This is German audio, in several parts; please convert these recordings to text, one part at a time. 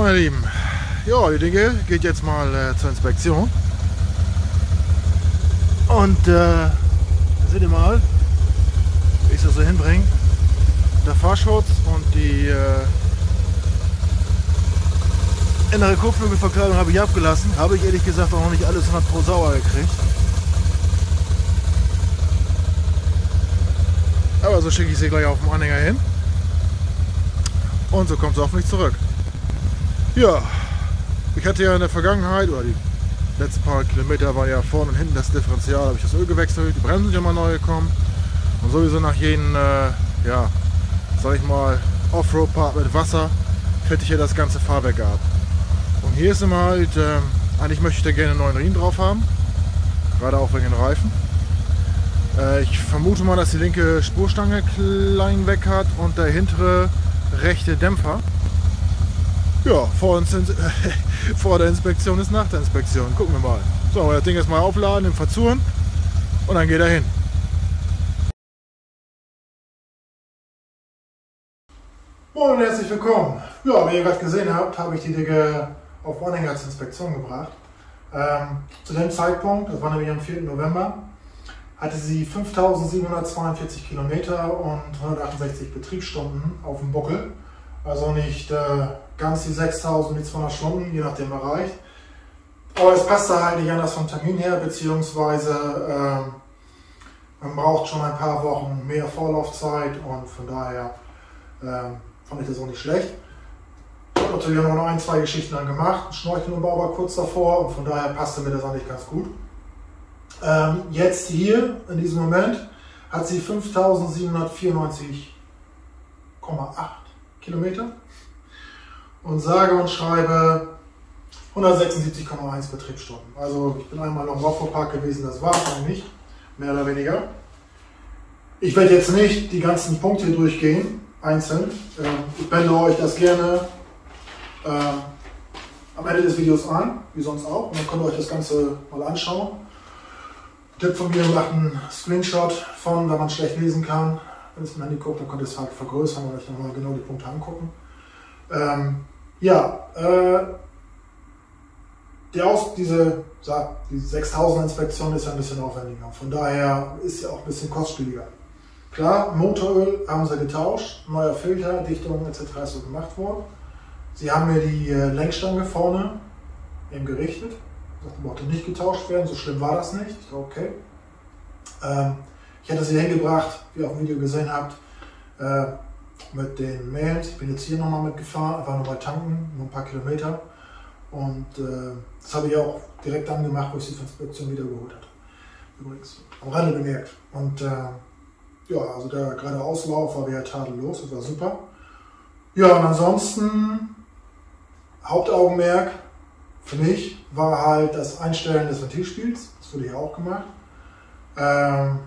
meine Lieben, ja, die Dinge geht jetzt mal äh, zur Inspektion. Und äh, seht ihr mal, wie ich das so hinbringe. Der Fahrschutz und die äh, innere Kotflügelverkleidung habe ich abgelassen. Habe ich ehrlich gesagt auch noch nicht alles 100 pro sauer gekriegt. Aber so schicke ich sie gleich auf dem Anhänger hin. Und so kommt es auf mich zurück. Ja, ich hatte ja in der Vergangenheit, oder die letzten paar Kilometer war ja vorne und hinten das Differential, habe ich das Öl gewechselt, die Bremsen sind ja mal neu gekommen. Und sowieso nach jedem, äh, ja, sag ich mal, Offroad-Part mit Wasser fette ich hier das ganze Fahrwerk ab. Und hier ist immer halt, äh, eigentlich möchte ich da gerne einen neuen Riemen drauf haben, gerade auch wegen den Reifen. Äh, ich vermute mal, dass die linke Spurstange klein weg hat und der hintere rechte Dämpfer. Ja, vor, uns, vor der Inspektion ist nach der Inspektion. Gucken wir mal. So, das Ding jetzt mal aufladen, im Verzuren und dann geht er hin. Moin und herzlich willkommen. Ja, wie ihr gerade gesehen habt, habe ich die Dinge auf Anhänger zur Inspektion gebracht. Ähm, zu dem Zeitpunkt, das war nämlich am 4. November, hatte sie 5742 Kilometer und 168 Betriebsstunden auf dem Buckel. Also nicht äh, ganz die 6000 die 200 Stunden, je nachdem erreicht. Aber es passte halt nicht anders vom Termin her, beziehungsweise äh, man braucht schon ein paar Wochen mehr Vorlaufzeit und von daher äh, fand ich das auch nicht schlecht. Ich habe natürlich auch noch ein, zwei Geschichten dann gemacht. Schnorchelumbau war kurz davor und von daher passte mir das eigentlich ganz gut. Ähm, jetzt hier, in diesem Moment, hat sie 5794,8 Kilometer und sage und schreibe 176,1 Betriebsstunden. Also ich bin einmal noch im Waffelpark gewesen, das war es eigentlich, mehr oder weniger. Ich werde jetzt nicht die ganzen Punkte durchgehen, einzeln. Ähm, ich blende euch das gerne ähm, am Ende des Videos an, wie sonst auch, und dann könnt ihr euch das Ganze mal anschauen. Tipp von mir, macht einen Screenshot von, wenn man schlecht lesen kann. Wenn es im Handy guckt, dann könnt ihr es halt vergrößern und euch nochmal genau die Punkte angucken. Ähm, ja, äh, die Aus, diese, die 6000 Inspektion ist ja ein bisschen aufwendiger. Von daher ist sie auch ein bisschen kostspieliger. Klar, Motoröl haben sie getauscht, neuer Filter, Dichtung etc. ist so gemacht worden. Sie haben mir die äh, Lenkstange vorne eben gerichtet. Das wollte nicht getauscht werden, so schlimm war das nicht. Ich okay. Ähm, ich hatte sie hingebracht, wie ihr auf dem Video gesehen habt, äh, mit den Mails. Ich bin jetzt hier nochmal mitgefahren, einfach bei tanken, nur ein paar Kilometer. Und äh, das habe ich auch direkt dann gemacht, wo ich sie von Inspektion wiedergeholt hatte. Übrigens, am Rande bemerkt. Und äh, ja, also der gerade Auslauf war wieder tadellos, das war super. Ja, und ansonsten Hauptaugenmerk für mich war halt das Einstellen des Ventilspiels. Das wurde hier auch gemacht. Ähm,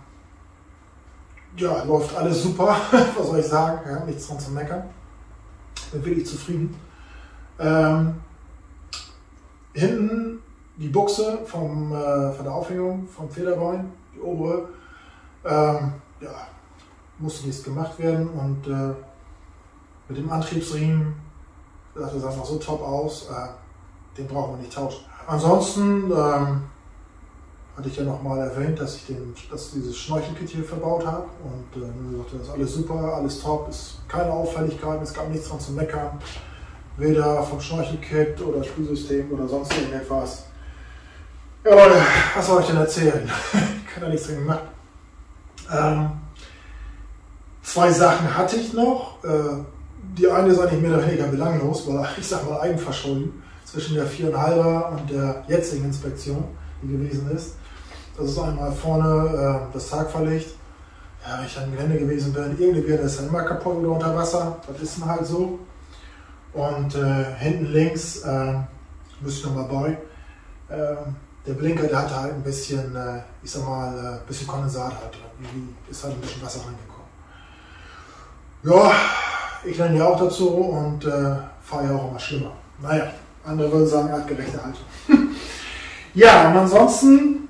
ja, läuft alles super. Was soll ich sagen? Ja, nichts dran zu meckern. Bin wirklich zufrieden. Ähm, hinten die Buchse vom, äh, von der Aufhängung vom Federbein, die obere, ähm, ja, musste nichts gemacht werden und äh, mit dem Antriebsriemen sah das einfach so top aus. Äh, den brauchen wir nicht tauschen. Ansonsten ähm, hatte ich ja nochmal erwähnt, dass ich den, dass dieses Schnorchelkit hier verbaut habe und äh, das ist alles super, alles top, ist keine Auffälligkeiten, es gab nichts dran zu meckern, weder vom Schnorchelkit oder Spielsystem oder sonst irgendetwas. Ja Leute, was soll ich denn erzählen? ich kann da nichts drin gemacht. Ähm, zwei Sachen hatte ich noch. Äh, die eine ist eigentlich mehr oder weniger belanglos, weil ich sag mal Eigenverschulden zwischen der 4,5er und der jetzigen Inspektion, die gewesen ist. Das ist einmal vorne äh, das Tagverlicht. Ja, wenn ich an Gelände gewesen bin, irgendwie Birne ist dann immer kaputt oder unter Wasser. Das ist dann halt so. Und äh, hinten links, äh, müsste ich nochmal bei, äh, der Blinker, der hatte halt ein bisschen, äh, ich sag mal, ein äh, bisschen Kondensat halt drin. Ist halt ein bisschen Wasser reingekommen. Ja, ich lerne ja auch dazu und äh, fahre ja auch immer schlimmer. Naja, andere würden sagen, artgerechte Haltung. ja, und ansonsten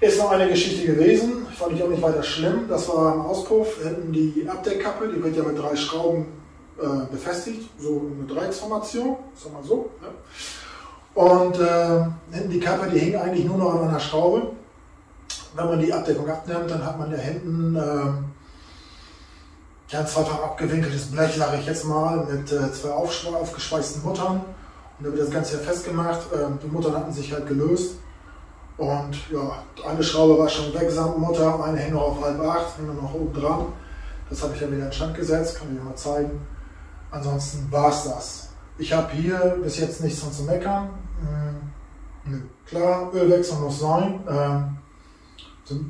ist noch eine Geschichte gewesen, fand ich auch nicht weiter schlimm. Das war im Auspuff, hinten die Abdeckkappe, die wird ja mit drei Schrauben äh, befestigt, so eine Dreiecksformation, sag mal so. Ne? Und äh, hinten die Kappe, die hing eigentlich nur noch an einer Schraube. Wenn man die Abdeckung abnimmt, dann hat man ja hinten äh, ja, ein zweifach abgewinkeltes Blech, sage ich jetzt mal, mit äh, zwei aufgeschweißten Muttern. Und da wird das Ganze ja festgemacht. Ähm, die Muttern hatten sich halt gelöst. Und ja, eine Schraube war schon weg samt Mutter, eine hängt noch auf halb acht, nur noch oben dran. Das habe ich ja wieder in Stand gesetzt, kann ich mal zeigen. Ansonsten war es das. Ich habe hier bis jetzt nichts von zu meckern. Mhm. Klar, Ölwechsel muss sein. Ähm,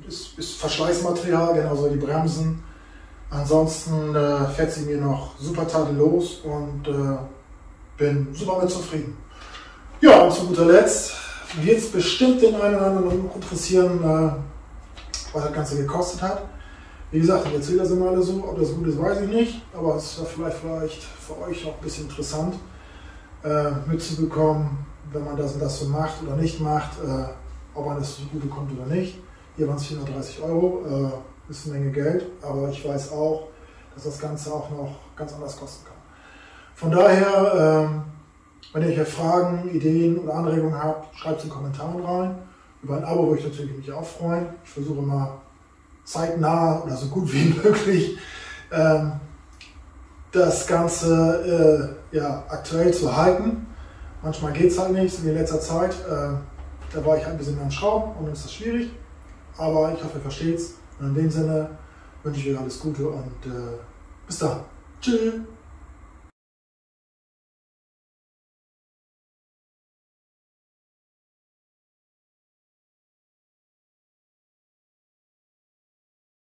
ist, ist Verschleißmaterial, genauso die Bremsen. Ansonsten äh, fährt sie mir noch super tadellos und äh, bin super mit zufrieden. Ja, und zu guter Letzt wird es bestimmt den einen oder anderen interessieren, äh, was das Ganze gekostet hat. Wie gesagt, ich erzähle das immer alle so, ob das gut ist, weiß ich nicht, aber es ist vielleicht, vielleicht für euch auch ein bisschen interessant äh, mitzubekommen, wenn man das und das so macht oder nicht macht, äh, ob man das so gut bekommt oder nicht. Hier waren es 430 Euro, äh, ist eine Menge Geld, aber ich weiß auch, dass das Ganze auch noch ganz anders kosten kann. Von daher, ähm, wenn ihr Fragen, Ideen oder Anregungen habt, schreibt es in die Kommentare rein. Über ein Abo würde ich natürlich mich auch freuen. Ich versuche mal zeitnah oder so gut wie möglich ähm, das Ganze äh, ja, aktuell zu halten. Manchmal geht es halt nicht, in letzter Zeit. Äh, da war ich halt ein bisschen mehr am Schrauben und dann ist das schwierig. Aber ich hoffe, ihr versteht es. Und in dem Sinne wünsche ich euch alles Gute und äh, bis dann. Tschüss.